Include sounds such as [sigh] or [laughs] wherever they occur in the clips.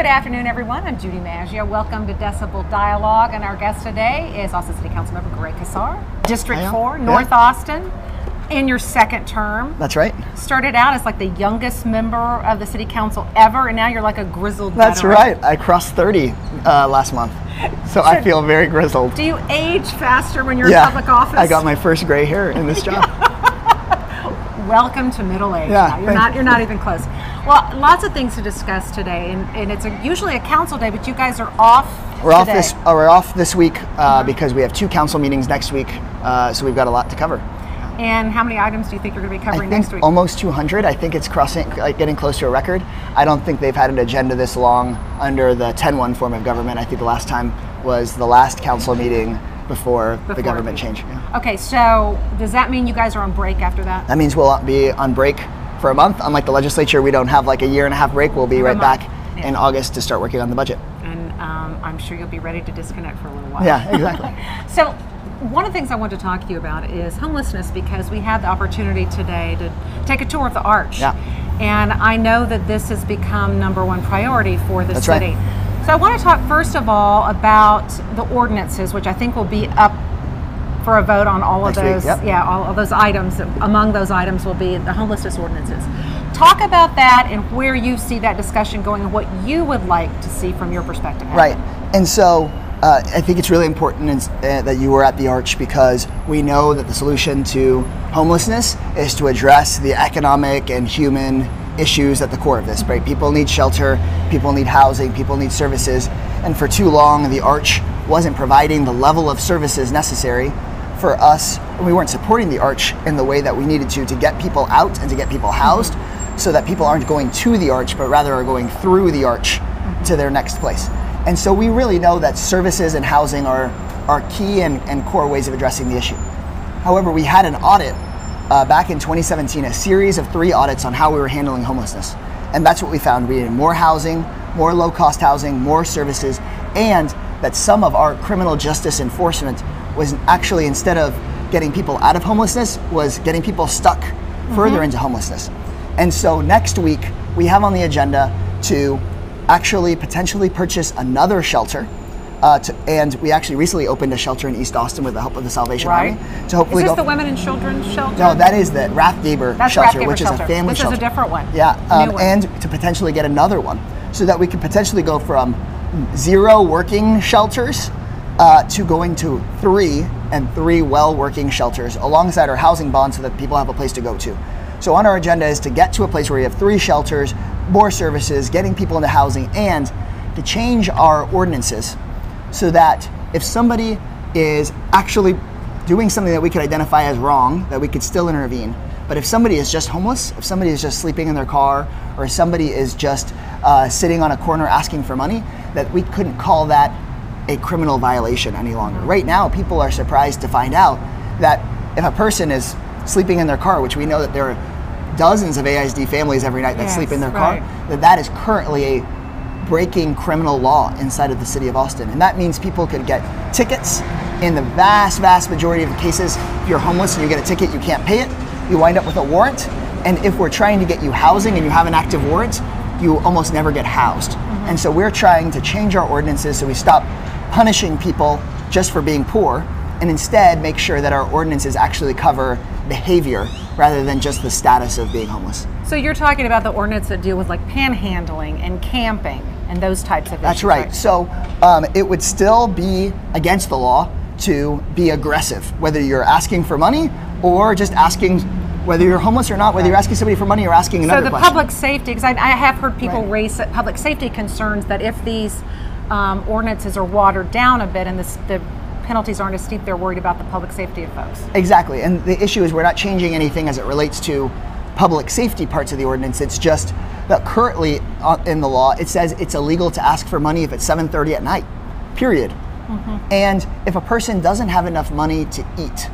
Good afternoon, everyone. I'm Judy Maggio. Welcome to Decibel Dialogue, and our guest today is Austin City Council Member Greg Casar, District Hiya. 4, Yeah. North Austin, in your second term. That's right. Started out as like the youngest member of the City Council ever, and now you're like a grizzled That's veteran. right. I crossed 30 uh, last month, so I feel very grizzled. Do you age faster when you're yeah, in public office? I got my first gray hair in this [laughs] job. Welcome to middle age. Yeah, now. You're not. you. You're not even close. Well, lots of things to discuss today, and, and it's a, usually a council day, but you guys are off. We're off this. Uh, we're off this week uh, because we have two council meetings next week, uh, so we've got a lot to cover. And how many items do you think you're going to be I covering think next week? almost 200. I think it's crossing, like getting close to a record. I don't think they've had an agenda this long under the 10-1 form of government. I think the last time was the last council meeting before, Before the government change. Yeah. Okay, so does that mean you guys are on break after that? That means we'll be on break for a month. Unlike the legislature, we don't have like a year and a half break. We'll be right back Yeah. in August to start working on the budget. And um, I'm sure you'll be ready to disconnect for a little while. Yeah, exactly. [laughs] So, one of the things I want to talk to you about is homelessness because we had the opportunity today to take a tour of the Arch. Yeah. And I know that this has become number one priority for the That's right. city. So, I want to talk first of all about the ordinances, which I think will be up for a vote on all of Next week, those. yep. Yeah, all of those items. Among those items will be the homelessness ordinances. Talk about that and where you see that discussion going and what you would like to see from your perspective. Right. And so uh, I think it's really important uh, that you were at the Arch because we know that the solution to homelessness is to address the economic and human issues at the core of this, right? People need shelter, people need housing, people need services. And for too long, the Arch wasn't providing the level of services necessary for us. We weren't supporting the Arch in the way that we needed to to get people out and to get people housed so that people aren't going to the Arch, but rather are going through the Arch to their next place. And so we really know that services and housing are, are key and, and core ways of addressing the issue. However, we had an audit uh, back in 2017, a series of three audits on how we were handling homelessness. And that's what we found. We needed more housing, more low cost housing, more services, and that some of our criminal justice enforcement was actually, instead of getting people out of homelessness, was getting people stuck further into homelessness. And so next week, we have on the agenda to actually potentially purchase another shelter. Uh, to, and we actually recently opened a shelter in East Austin with the help of the Salvation Right. Army to hopefully Is this go. the women and children's shelter? no, that is the Rathgeber That's shelter, Rathgeber which shelter. is a family This shelter. is a different one. Yeah, um, one. and to potentially get another one, so that we could potentially go from zero working shelters uh, to going to three and three well-working shelters alongside our housing bond, so that people have a place to go to. So on our agenda is to get to a place where we have three shelters, more services, getting people into housing, and to change our ordinances so that if somebody is actually doing something that we could identify as wrong, that we could still intervene. But if somebody is just homeless, if somebody is just sleeping in their car, or somebody is just uh, sitting on a corner asking for money, that we couldn't call that a criminal violation any longer. Right now, people are surprised to find out that if a person is sleeping in their car, which we know that there are dozens of AISD families every night that Yes, sleep in their right. car, that that is currently a breaking criminal law inside of the city of Austin. And that means people could get tickets. In the vast, vast majority of the cases, if you're homeless and you get a ticket, you can't pay it, you wind up with a warrant. And if we're trying to get you housing and you have an active warrant, you almost never get housed. And so we're trying to change our ordinances so we stop punishing people just for being poor and instead make sure that our ordinances actually cover behavior rather than just the status of being homeless. So you're talking about the ordinance that deal with like panhandling and camping and those types of That's issues. right. So um, it would still be against the law to be aggressive, whether you're asking for money or just asking whether you're homeless or not, whether you're asking somebody for money or asking another. So the question. public safety, because I, I have heard people Right. raise public safety concerns that if these um, ordinances are watered down a bit and the, the penalties aren't as steep, they're worried about the public safety of folks. Exactly. And the issue is we're not changing anything as it relates to public safety parts of the ordinance. It's just that currently uh, in the law it says it's illegal to ask for money if it's 7:30 at night. Period. And if a person doesn't have enough money to eat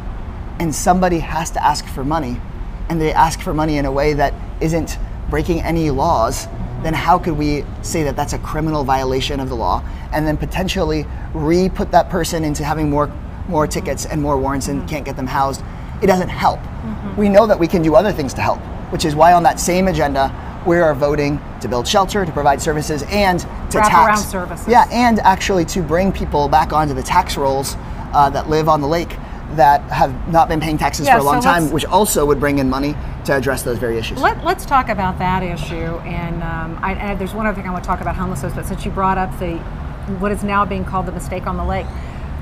and somebody has to ask for money and they ask for money in a way that isn't breaking any laws, then how could we say that that's a criminal violation of the law and then potentially re-put that person into having more more tickets and more warrants and can't get them housed? It doesn't help. We know that we can do other things to help, which is why on that same agenda we are voting to build shelter, to provide services, and to Wrap tax. around services. Yeah, and actually to bring people back onto the tax rolls uh, that live on the lake that have not been paying taxes Yeah, for a long so time, which also would bring in money to address those very issues. Let, let's talk about that issue. And um, I, there's one other thing I want to talk about homelessness, but since you brought up the what is now being called the mistake on the lake,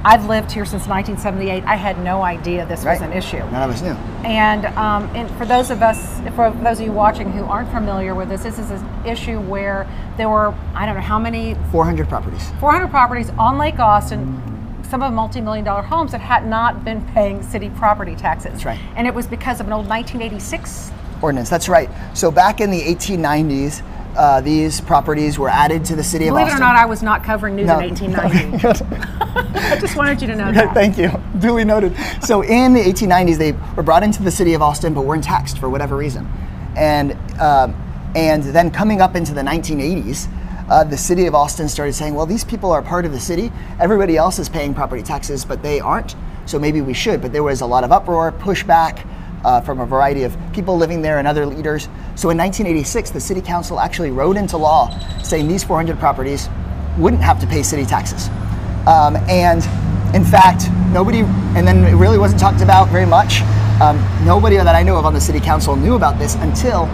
I've lived here since 1978. I had no idea this was an issue. None of us knew. And, um, and for those of us, for those of you watching who aren't familiar with this, this is an issue where there were I don't know how many 400 properties. 400 properties on Lake Austin, some of multi-million dollar homes that had not been paying city property taxes. That's right. And it was because of an old 1986 Ordinance, that's right. So back in the 1890s, uh, these properties were added to the city Believe of it or Austin. not, I was not covering news No. in 1890. [laughs] I just wanted you to know [laughs] that. Thank you. Duly noted. So in the 1890s, they were brought into the city of Austin, but weren't taxed for whatever reason. And um, and then coming up into the 1980s, uh, the city of Austin started saying, well, these people are part of the city. Everybody else is paying property taxes, but they aren't. So maybe we should. But there was a lot of uproar, pushback. Uh, from a variety of people living there and other leaders. So in 1986, the city council actually wrote into law saying these 400 properties wouldn't have to pay city taxes. Um, and in fact, nobody, and then it really wasn't talked about very much. Um, nobody that I know of on the city council knew about this until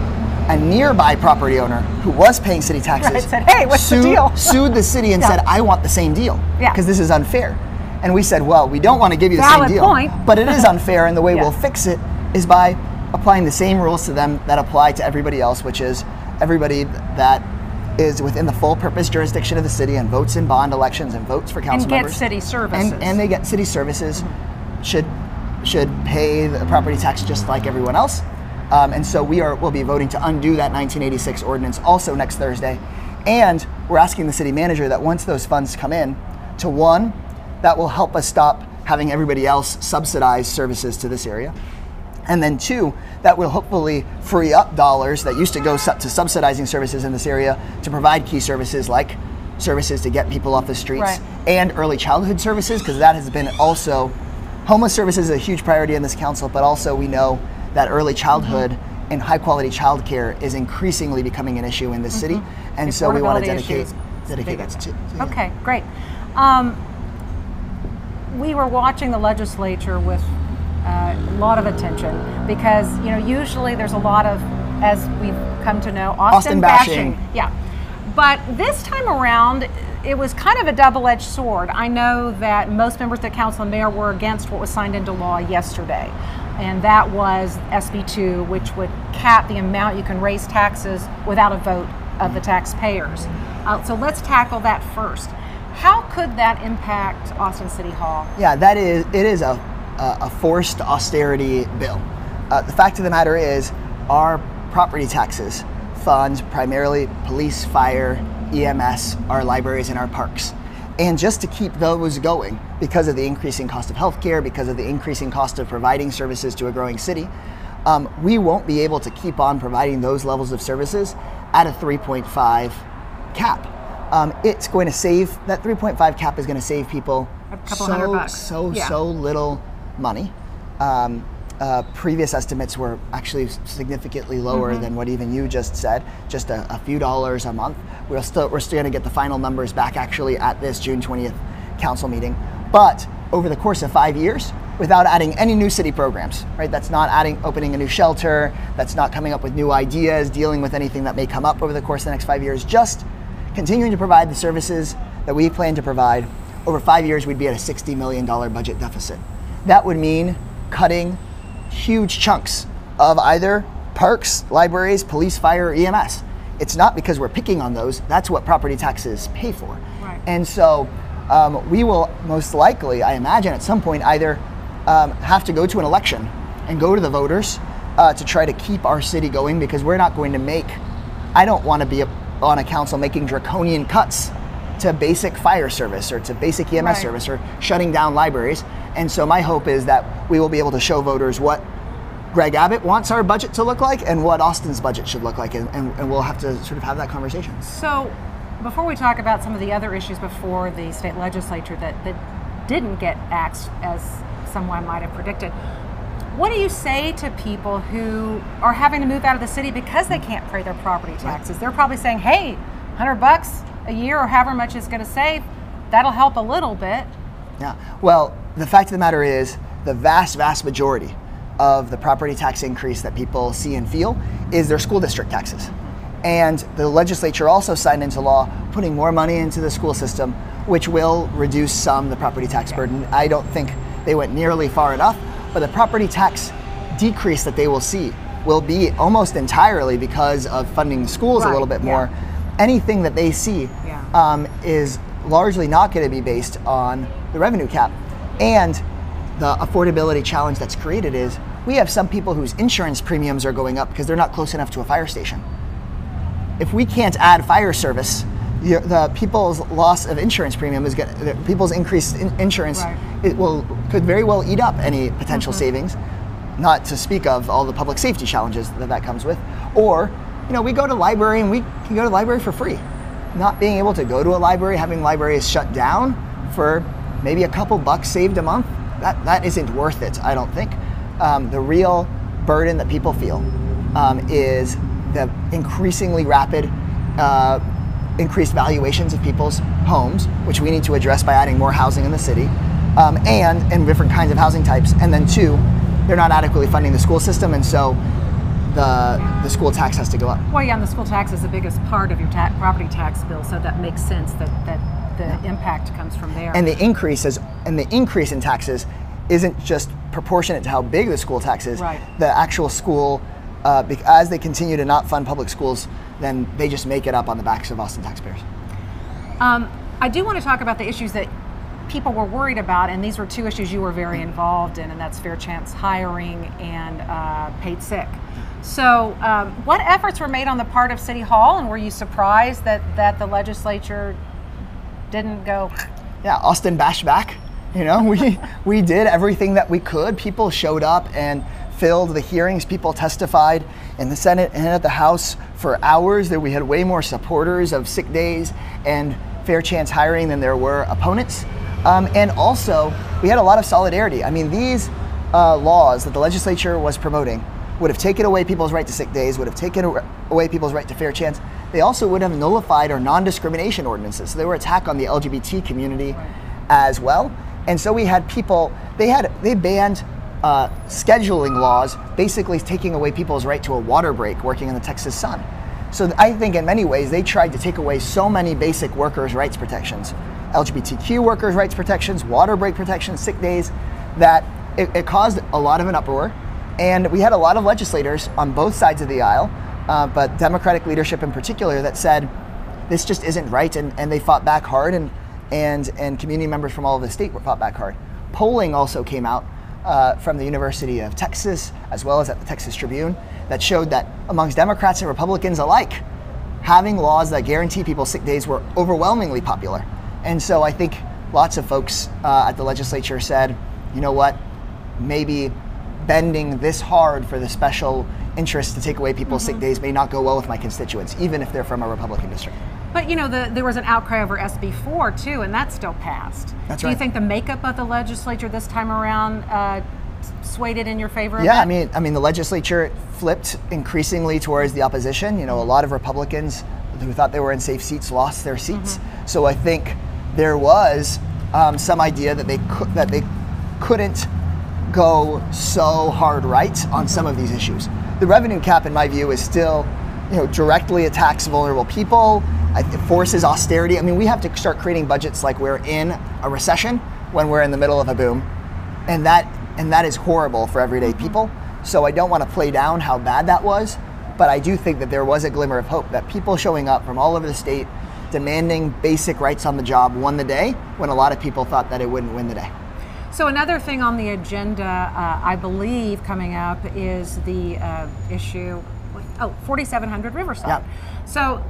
a nearby property owner who was paying city taxes Right, said, "Hey, what's the deal?" [laughs] sued the city and Yeah. said, I want the same deal Yeah. because this is unfair. And we said, well, we don't want to give you the Valid same deal, point. but it is [laughs] unfair, and the way Yeah. we'll fix it is by applying the same rules to them that apply to everybody else, which is everybody that is within the full purpose jurisdiction of the city and votes in bond elections and votes for council And get members. city services. And, and they get city services mm-hmm. should should pay the property tax just like everyone else. Um, and so we are will be voting to undo that 1986 ordinance also next Thursday. And we're asking the city manager that once those funds come in, to one, that will help us stop having everybody else subsidize services to this area. And then two, that will hopefully free up dollars that used to go su- to subsidizing services in this area to provide key services like services to get people off the streets Right. and early childhood services because that has been also homeless services is a huge priority in this council, but also we know that early childhood Mm-hmm. and high quality childcare is increasingly becoming an issue in this city, and so we want to Mm-hmm. Dedicate dedicate that to. to- Okay, great. Um, we were watching the legislature with uh, a lot of attention because you know usually there's a lot of, as we've come to know, Austin, Austin bashing. Yeah, but this time around. It was kind of a double-edged sword. I know that most members of the council and mayor were against what was signed into law yesterday, and that was SB2, which would cap the amount you can raise taxes without a vote of the taxpayers. Uh, so let's tackle that first. How could that impact Austin City Hall? Yeah, that is it is a a, forced austerity bill. Uh, the fact of the matter is, our property taxes fund primarily police, fire, EMS, our libraries, and our parks. And just to keep those going, because of the increasing cost of healthcare, because of the increasing cost of providing services to a growing city, um, we won't be able to keep on providing those levels of services at a 3.5 cap. Um, it's going to save that 3.5 cap is going to save people so so Yeah. so little money. Um, uh, previous estimates were actually significantly lower Mm-hmm. than what even you just said, just a, a few dollars a month. We're still we're still going to get the final numbers back actually at this June 20th council meeting. But over the course of five years, without adding any new city programs, right? That's not adding opening a new shelter. That's not coming up with new ideas, dealing with anything that may come up over the course of the next five years. Just continuing to provide the services that we plan to provide. Over five years, we'd be at a $60 million budget deficit. That would mean cutting huge chunks of either parks, libraries, police, fire, or EMS. It's not because we're picking on those, that's what property taxes pay for. Right. And so um, we will most likely, I imagine, at some point either um, have to go to an election and go to the voters uh, to try to keep our city going because we're not going to make, I don't want to be a, on a council making draconian cuts to basic fire service or to basic EMS Right. service or shutting down libraries. And so my hope is that we will be able to show voters what Greg Abbott wants our budget to look like and what Austin's budget should look like. And, and, and we'll have to sort of have that conversation. So, before we talk about some of the other issues before the state legislature that, that didn't get axed as someone might have predicted, What do you say to people who are having to move out of the city because they can't pay their property taxes? They're probably saying, "Hey, 100 bucks a year or however much it's going to save, that'll help a little bit." Yeah. Well, the fact of the matter is, the vast, vast majority of the property tax increase that people see and feel is their school district taxes. And the legislature also signed into law putting more money into the school system, which will reduce some the property tax burden. I don't think they went nearly far enough, but the property tax decrease that they will see will be almost entirely because of funding schools Right, a little bit yeah. more. Anything that they see Yeah. um, is largely not going to be based on the revenue cap. And the affordability challenge that's created is we have some people whose insurance premiums are going up because they're not close enough to a fire station. If we can't add fire service, the, the people's loss of insurance premium is going the people's increased in insurance Right. it will could very well eat up any potential mm-hmm. savings not to speak of all the public safety challenges that that comes with or you know we go to library and we can go to library for free not being able to go to a library having libraries shut down for maybe a couple bucks saved a month that that isn't worth it i don't think um, the real burden that people feel um, is the increasingly rapid uh, increased valuations of people's homes, which we need to address by adding more housing in the city, um, and in different kinds of housing types. And then two, they're not adequately funding the school system, and so the the school tax has to go up. Well, yeah, and the school tax is the biggest part of your ta- property tax bill, so that makes sense that, that the impact comes from there. And the increase is, and the increase in taxes isn't just proportionate to how big the school tax is. Right. The actual school, uh, as they continue to not fund public schools, then they just make it up on the backs of Austin taxpayers. Um, I do want to talk about the issues that people were worried about, and these were two issues you were very involved in, and that's fair chance hiring and uh, paid sick. So, um, what efforts were made on the part of City Hall, and were you surprised that, that the legislature didn't go? yeah, Austin bash back. You know, [laughs] we we did everything that we could. People showed up and filled the hearings. People testified in the Senate and at the House for hours. That we had way more supporters of sick days and fair chance hiring than there were opponents. Um, and also, we had a lot of solidarity. I mean, these uh, laws that the legislature was promoting would have taken away people's right to sick days, would have taken away people's right to fair chance. They also would have nullified our non-discrimination ordinances. So they were attack on the LGBT community as well. And so we had people. They had they banned uh, scheduling laws, basically taking away people's right to a water break working in the Texas sun. So I think in many ways they tried to take away so many basic workers' rights protections, LGBTQ workers' rights protections, water break protections, sick days, that it, it caused a lot of an uproar. And we had a lot of legislators on both sides of the aisle, uh, but Democratic leadership in particular, that said this just isn't right, and, and they fought back hard, and, and, and community members from all over the state were fought back hard. Polling also came out uh, from the University of Texas, as well as at the Texas Tribune, that showed that amongst Democrats and Republicans alike, having laws that guarantee people sick days were overwhelmingly popular. And so I think lots of folks uh, at the legislature said, you know what, maybe bending this hard for the special interest to take away people's sick days may not go well with my constituents, even if they're from a Republican district. But you know, the, there was an outcry over SB 4 too, and that still passed. That's Do you think the makeup of the legislature this time around uh, swayed it in your favor? Yeah. I mean, I mean, the legislature flipped increasingly towards the opposition. You know, a lot of Republicans who thought they were in safe seats lost their seats. So I think there was um, some idea that they could that they couldn't go so hard right on some of these issues. The revenue cap, in my view, is still, you know, directly attacks vulnerable people. It forces austerity. I mean, we have to start creating budgets like we're in a recession when we're in the middle of a boom, and that and that is horrible for everyday mm-hmm. people. So I don't want to play down how bad that was, but I do think that there was a glimmer of hope that people showing up from all over the state demanding basic rights on the job won the day when a lot of people thought that it wouldn't win the day. So another thing on the agenda, uh, I believe, coming up is the uh, issue. Oh, 4700 Riverside. Yep. So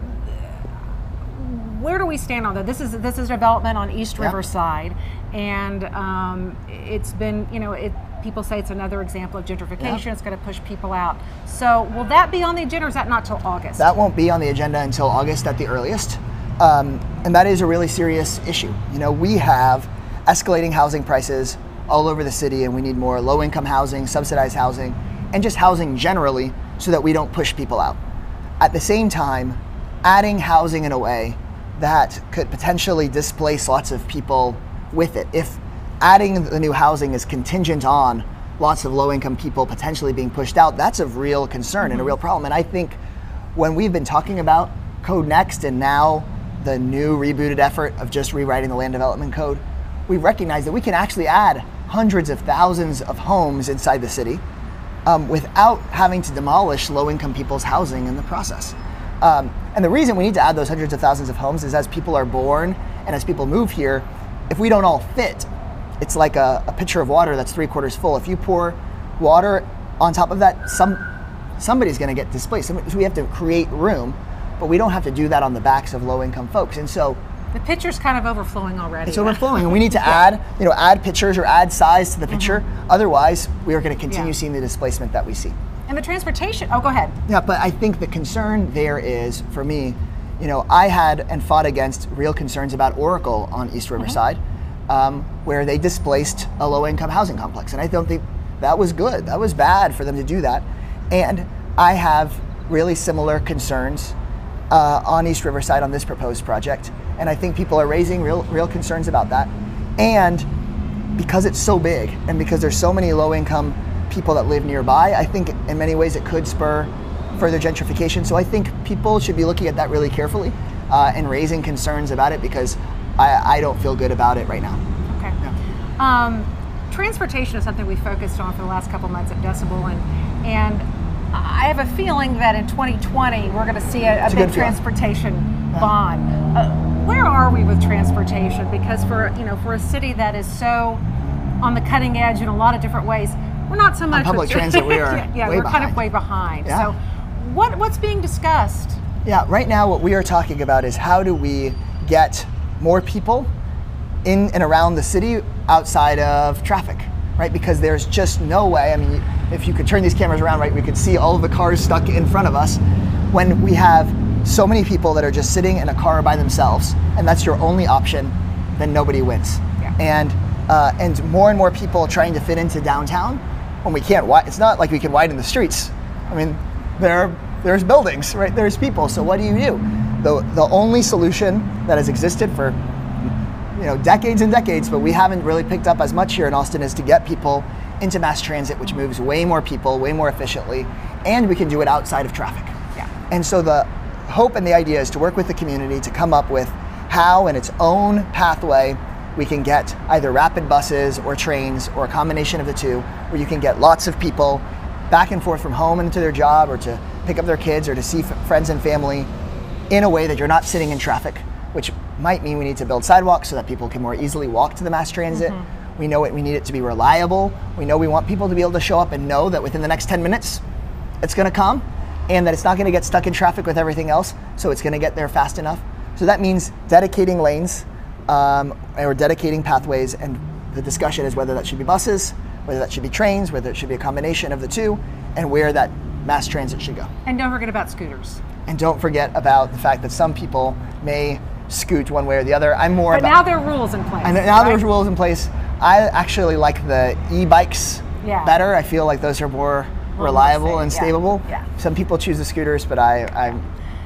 where do we stand on that? This is this is development on East Yeah. Riverside, and um, it's been you know it. People say it's another example of gentrification. Yeah. It's going to push people out. So will that be on the agenda, or is that not till August? That won't be on the agenda until August at the earliest. Um, and that is a really serious issue. You know, we have escalating housing prices all over the city, and we need more low income housing, subsidized housing, and just housing generally so that we don't push people out. At the same time, adding housing in a way that could potentially displace lots of people with it. If adding the new housing is contingent on lots of low income people potentially being pushed out, that's a real concern mm-hmm. and a real problem. And I think when we've been talking about Code Next and now the new rebooted effort of just rewriting the land development code, we recognize that we can actually add hundreds of thousands of homes inside the city um, without having to demolish low income people's housing in the process. Um, and the reason we need to add those hundreds of thousands of homes is as people are born and as people move here, if we don't all fit, it's like a, a pitcher of water that's three quarters full. If you pour water on top of that, some somebody's going to get displaced. So we have to create room, but we don't have to do that on the backs of low income folks. And so the pitcher's kind of overflowing already. It's overflowing, and we need to add, you know, add pitchers or add size to the pitcher. Mm-hmm. Otherwise, we are going to continue yeah. seeing the displacement that we see. And the transportation. Oh, go ahead. Yeah, but I think the concern there is for me, you know, I had and fought against real concerns about Oracle on East mm-hmm. Riverside, mm-hmm. um, where they displaced a low-income housing complex, and I don't think that was good. That was bad for them to do that, and I have really similar concerns uh, on East Riverside on this proposed project, and I think people are raising real real concerns about that, and because it's so big, and because there's so many low-income people that live nearby. I think in many ways it could spur further gentrification. So I think people should be looking at that really carefully uh, and raising concerns about it because I, I, don't feel good about it right now. Okay. Yeah. Um, transportation is something we focused on for the last couple months at Decibel, and and I have a feeling that in 2020 we're going to see a, a big a transportation bond. Uh, where are we with transportation? Because for you know for a city that is so on the cutting edge in a lot of different ways, we're not so much on public transit. We [laughs] are yeah, we're behind. kind of way behind. Yeah. So, what what's being discussed? Yeah, right now what we are talking about is how do we get more people in and around the city outside of traffic, right? Because there's just no way. I mean, if you could turn these cameras around, right, we could see all of the cars stuck in front of us. When we have so many people that are just sitting in a car by themselves, and that's your only option, then nobody wins. Yeah. And uh, and more and more people trying to fit into downtown when we can't, it's not like we can widen the streets. I mean, there, there's buildings, right? There's people. So what do you do? The, the only solution that has existed for you know decades and decades, but we haven't really picked up as much here in Austin, is to get people into mass transit, which moves way more people, way more efficiently, and we can do it outside of traffic. Yeah. And so the hope and the idea is to work with the community to come up with how, in its own pathway, we can get either rapid buses or trains or a combination of the two, where you can get lots of people back and forth from home and into their job or to pick up their kids or to see f- friends and family in a way that you're not sitting in traffic, which might mean we need to build sidewalks so that people can more easily walk to the mass transit. Mm-hmm. We know it, we need it to be reliable. We know we want people to be able to show up and know that within the next 10 minutes it's going to come and that it's not going to get stuck in traffic with everything else, so it's going to get there fast enough. So that means dedicating lanes um, or dedicating pathways, and the discussion is whether that should be buses, whether that should be trains, whether it should be a combination of the two, and where that mass transit should go. And don't forget about scooters. And don't forget about the fact that some people may scoot one way or the other. I'm more but about. now there are rules in place. And now right? there's rules in place. I actually like the e-bikes yeah. better. I feel like those are more reliable and stable. Yeah. yeah. Some people choose the scooters, but I, I'm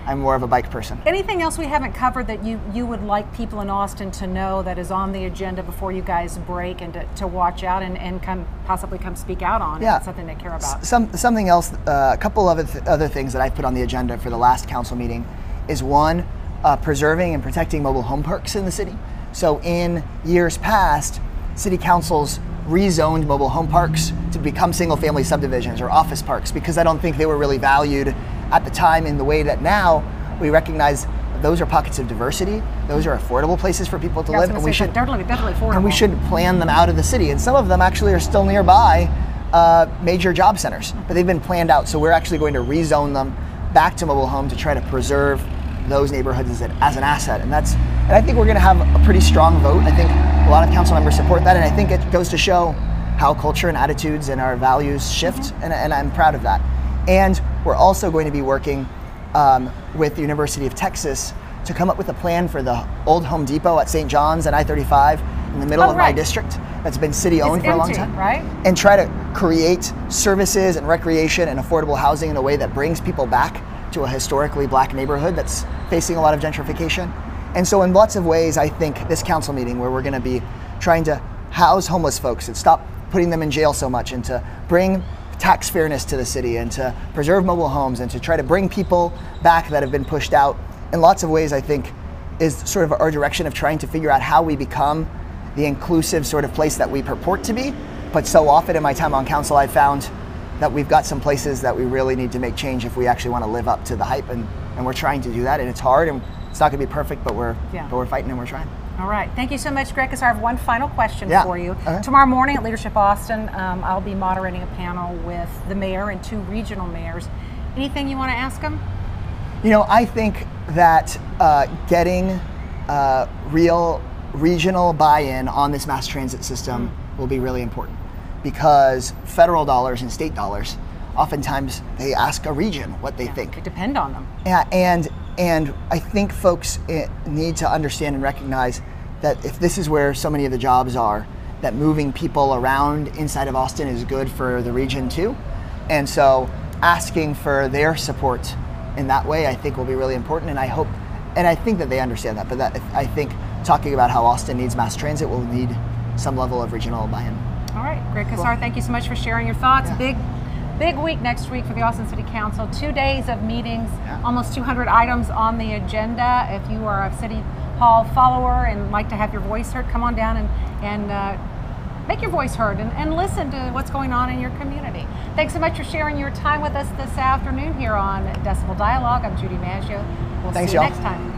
I'm more of a bike person. Anything else we haven't covered that you, you would like people in Austin to know that is on the agenda before you guys break and to, to watch out and, and come possibly come speak out on? Yeah. something they care about. Some, something else, uh, a couple of other things that I put on the agenda for the last council meeting is one, uh, preserving and protecting mobile home parks in the city. So in years past, city councils rezoned mobile home parks to become single family subdivisions or office parks because I don't think they were really valued at the time in the way that now we recognize those are pockets of diversity. Those are affordable places for people to yeah, live, and we should definitely, definitely affordable. And we should plan them out of the city. And some of them actually are still nearby uh, major job centers, but they've been planned out. So we're actually going to rezone them back to mobile home to try to preserve those neighborhoods as, as an asset. And that's, and I think we're going to have a pretty strong vote. I think a lot of council members support that, and I think it goes to show how culture and attitudes and our values shift, mm-hmm. and, and I'm proud of that. And we're also going to be working um, with the University of Texas to come up with a plan for the old Home Depot at St. John's and I 35 in the middle oh, of right. my district. that's been city owned It's for a long time. right? And try to create services and recreation and affordable housing in a way that brings people back to a historically black neighborhood that's facing a lot of gentrification. And so, in lots of ways, I think this council meeting where we're going to be trying to house homeless folks and stop putting them in jail so much and to bring tax fairness to the city and to preserve mobile homes and to try to bring people back that have been pushed out in lots of ways, I think is sort of our direction of trying to figure out how we become the inclusive sort of place that we purport to be. But so often in my time on council, I've found that we've got some places that we really need to make change if we actually want to live up to the hype, and, and we're trying to do that. And it's hard, and it's not going to be perfect, but we're Yeah. but we're fighting and we're trying. All right. Thank you so much, Greg. Because I have one final question Yeah. for you. Okay. Tomorrow morning at Leadership Austin, um, I'll be moderating a panel with the mayor and two regional mayors. Anything you want to ask them? You know, I think that uh, getting uh, real regional buy-in on this mass transit system will be really important because federal dollars and state dollars, oftentimes they ask a region what they think. Could depend on them. Yeah, and and I think folks eh, need to understand and recognize that if this is where so many of the jobs are, that moving people around inside of Austin is good for the region too. And so asking for their support in that way, I think will be really important. And I hope, and I think that they understand that. But that I think talking about how Austin needs mass transit will need some level of regional buy-in. All right, Greg Casar, thank you so much for sharing your thoughts. Yeah. Big, big week next week for the Austin City Council. Two days of meetings, Yeah. almost 200 items on the agenda. If you are a City Hall follower and like to have your voice heard, come on down and, and uh, make your voice heard and, and listen to what's going on in your community. Thanks so much for sharing your time with us this afternoon here on Decibel Dialogue. I'm Judy Maggio. We'll Thanks, see you y'all. next time.